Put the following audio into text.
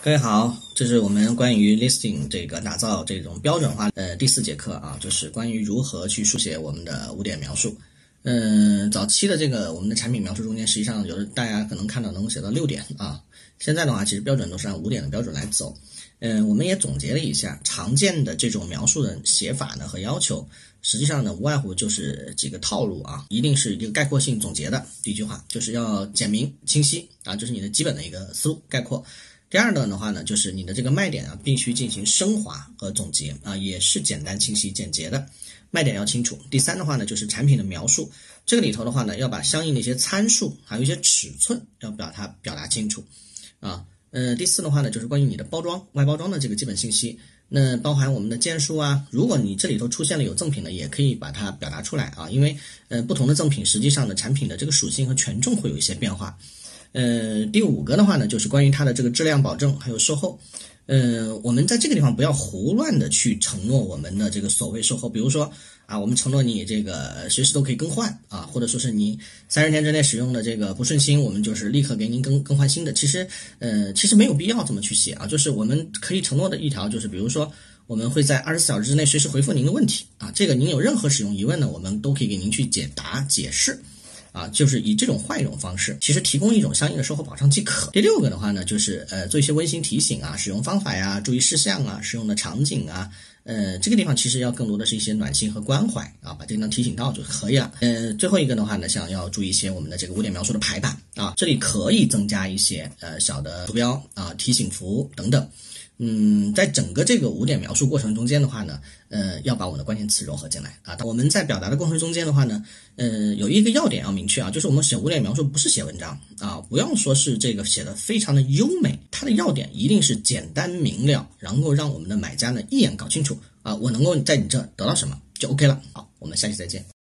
各位好，这是我们关于 listing 这个打造这种标准化呃第四节课啊，就是关于如何去书写我们的五点描述。嗯，早期的这个我们的产品描述中间，实际上有的大家可能看到能够写到六点啊。现在的话，其实标准都是按五点的标准来走。嗯，我们也总结了一下常见的这种描述的写法呢和要求，实际上呢无外乎就是几个套路啊，一定是一个概括性总结的。第一句话就是要简明清晰啊，这是你的基本的一个思路概括。第二段的话呢，就是你的这个卖点啊，必须进行升华和总结啊，也是简单、清晰、简洁的，卖点要清楚。第三的话呢，就是产品的描述，这个里头的话呢，要把相应的一些参数，还有一些尺寸要表它表达清楚啊。呃，第四的话呢，就是关于你的包装、外包装的这个基本信息，那包含我们的件数啊，如果你这里头出现了有赠品的，也可以把它表达出来啊，因为呃，不同的赠品实际上呢，产品的这个属性和权重会有一些变化。呃，第五个的话呢，就是关于它的这个质量保证还有售后。呃，我们在这个地方不要胡乱的去承诺我们的这个所谓售后，比如说啊，我们承诺你这个随时都可以更换啊，或者说是您三十天之内使用的这个不顺心，我们就是立刻给您更更换新的。其实，呃，其实没有必要这么去写啊，就是我们可以承诺的一条就是，比如说我们会在二十四小时之内随时回复您的问题啊，这个您有任何使用疑问呢，我们都可以给您去解答解释。啊，就是以这种换一种方式，其实提供一种相应的售后保障即可。第六个的话呢，就是呃做一些温馨提醒啊，使用方法呀，注意事项啊，使用的场景啊，呃这个地方其实要更多的是一些暖心和关怀啊，把这个提醒到就可以了。呃，最后一个的话呢，想要注意一些我们的这个五点描述的排版啊，这里可以增加一些呃小的图标啊、提醒符等等。嗯，在整个这个五点描述过程中间的话呢，呃，要把我们的关键词融合进来啊。我们在表达的过程中间的话呢，呃，有一个要点要明确啊，就是我们写五点描述不是写文章啊，不要说是这个写的非常的优美，它的要点一定是简单明了，能够让我们的买家呢一眼搞清楚啊，我能够在你这得到什么就 OK 了。好，我们下期再见。